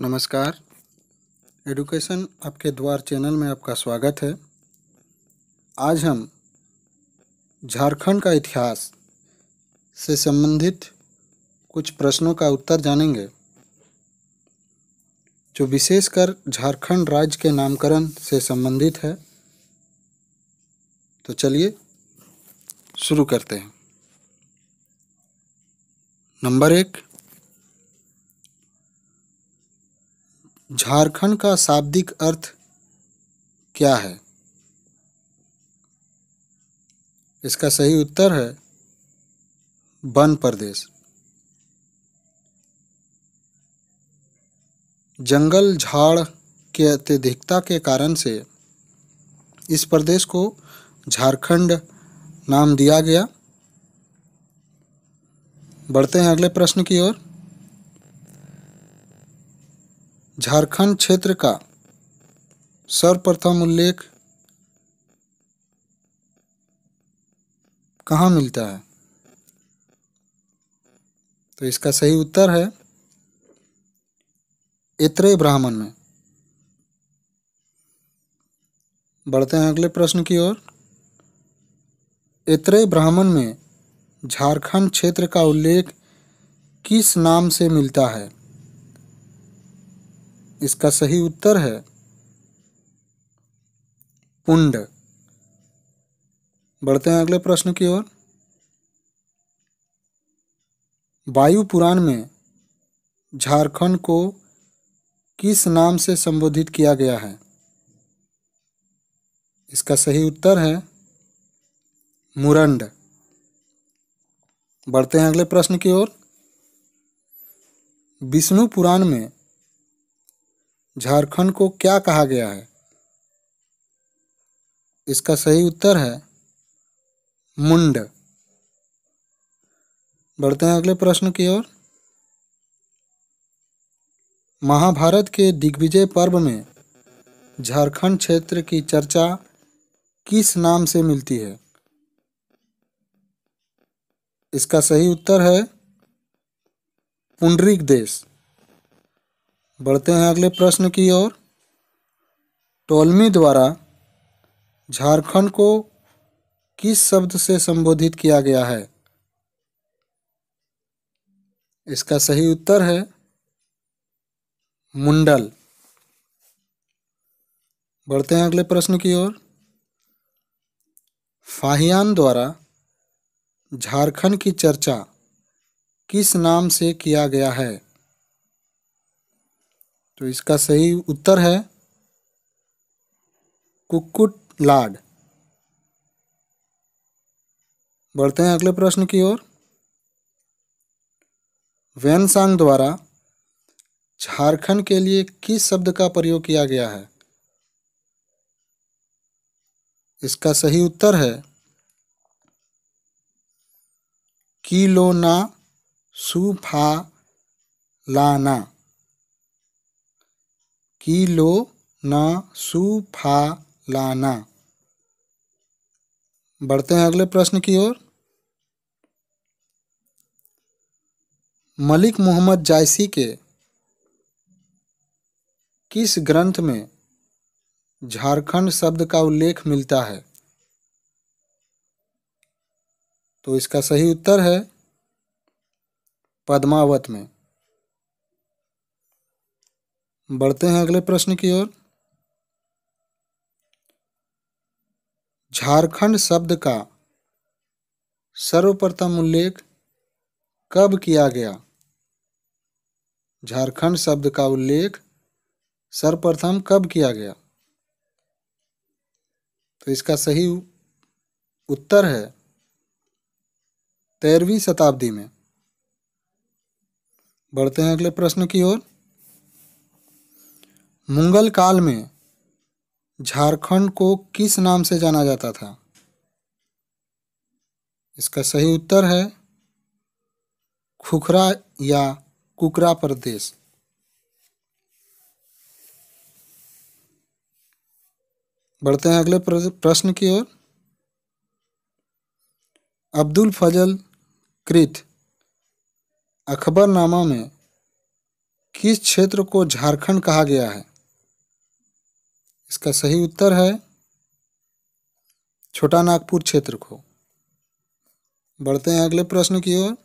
नमस्कार। एडुकेशन आपके द्वार चैनल में आपका स्वागत है। आज हम झारखंड का इतिहास से संबंधित कुछ प्रश्नों का उत्तर जानेंगे, जो विशेषकर झारखंड राज्य के नामकरण से संबंधित है। तो चलिए शुरू करते हैं। नंबर एक झारखंड का शाब्दिक अर्थ क्या है? इसका सही उत्तर है, वन प्रदेश। जंगल झाड़ के अत्यधिकता के कारण से इस प्रदेश को झारखंड नाम दिया गया। बढ़ते हैं अगले प्रश्न की ओर। झारखंड क्षेत्र का सर्वप्रथम उल्लेख कहाँ मिलता है? तो इसका सही उत्तर है इतरे ब्राह्मण में। बढ़ते हैं अगले प्रश्न की ओर। इतरे ब्राह्मण में झारखंड क्षेत्र का उल्लेख किस नाम से मिलता है? इसका सही उत्तर है पुंड। बढ़ते हैं अगले प्रश्न की ओर। वायु पुराण में झारखंड को किस नाम से संबोधित किया गया है? इसका सही उत्तर है मुरंड। बढ़ते हैं अगले प्रश्न की ओर। विष्णु पुराण में झारखंड को क्या कहा गया है? इसका सही उत्तर है मुंड। बढ़ते हैं अगले प्रश्न की ओर। महाभारत के दिग्विजय पर्व में झारखंड क्षेत्र की चर्चा किस नाम से मिलती है? इसका सही उत्तर है पुंडरीक देश। बढ़ते हैं अगले प्रश्न की ओर। टोलमी द्वारा झारखंड को किस शब्द से संबोधित किया गया है? इसका सही उत्तर है मुंडल। बढ़ते हैं अगले प्रश्न की ओर। फाहियान द्वारा झारखंड की चर्चा किस नाम से किया गया है? तो इसका सही उत्तर है कुक्कुट लाड। बढ़ते हैं अगले प्रश्न की ओर। वैनसांग द्वारा झारखंड के लिए किस शब्द का प्रयोग किया गया है? इसका सही उत्तर है किलोना सुफा लाना किलो न सुफा लाना बढ़ते हैं अगले प्रश्न की ओर। मलिक मोहम्मद जायसी के किस ग्रंथ में झारखंड शब्द का उल्लेख मिलता है? तो इसका सही उत्तर है पद्मावत में। बढ़ते हैं अगले प्रश्न की ओर। झारखंड शब्द का सर्वप्रथम उल्लेख कब किया गया? झारखंड शब्द का उल्लेख सर्वप्रथम कब किया गया? तो इसका सही उत्तर है तेरहवीं शताब्दी में। बढ़ते हैं अगले प्रश्न की ओर। मुगल काल में झारखंड को किस नाम से जाना जाता था? इसका सही उत्तर है खुखरा या कुकरा प्रदेश। बढ़ते हैं अगले प्रश्न की ओर। अब्दुल फजल कृत अकबरनामा में किस क्षेत्र को झारखंड कहा गया है? इसका सही उत्तर है छोटा नागपुर क्षेत्र को। बढ़ते हैं अगले प्रश्न की ओर।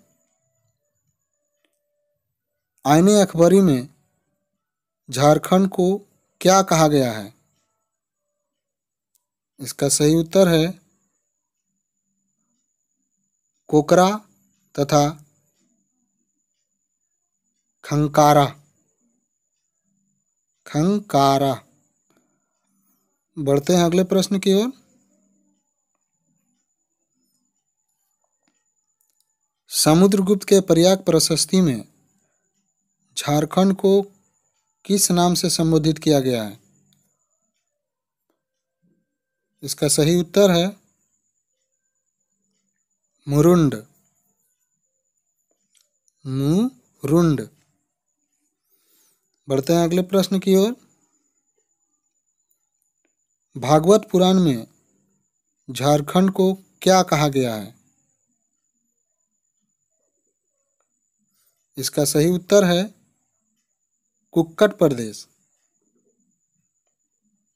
आईने अखबारी में झारखंड को क्या कहा गया है? इसका सही उत्तर है कोकरा तथा खंकारा। खंकारा। बढ़ते हैं अगले प्रश्न की ओर। समुद्रगुप्त के प्रयाग प्रशस्ति में झारखंड को किस नाम से संबोधित किया गया है? इसका सही उत्तर है मुरुंड। मुरुंड। बढ़ते हैं अगले प्रश्न की ओर। भागवत पुराण में झारखंड को क्या कहा गया है? इसका सही उत्तर है कुक्कट प्रदेश।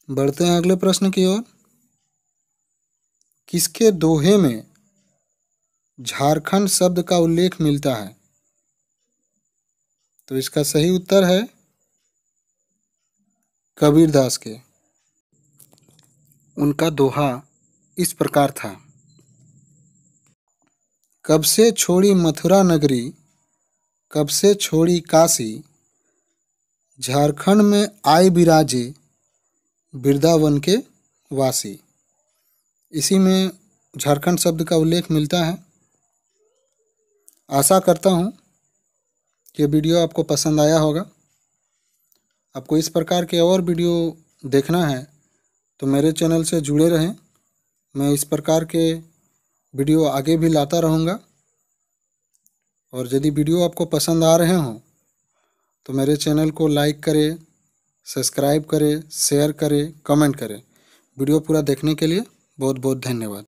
बढ़ते हैं अगले प्रश्न की ओर। किसके दोहे में झारखंड शब्द का उल्लेख मिलता है? तो इसका सही उत्तर है कबीरदास के। उनका दोहा इस प्रकार था। कब से छोड़ी मथुरा नगरी, कब से छोड़ी काशी, झारखंड में आए बिराजे वृंदावन के वासी। इसी में झारखंड शब्द का उल्लेख मिलता है। आशा करता हूँ कि वीडियो आपको पसंद आया होगा। आपको इस प्रकार के और वीडियो देखना है तो मेरे चैनल से जुड़े रहें। मैं इस प्रकार के वीडियो आगे भी लाता रहूँगा। और यदि वीडियो आपको पसंद आ रहे हों तो मेरे चैनल को लाइक करें, सब्सक्राइब करें, शेयर करें, कमेंट करें। वीडियो पूरा देखने के लिए बहुत बहुत धन्यवाद।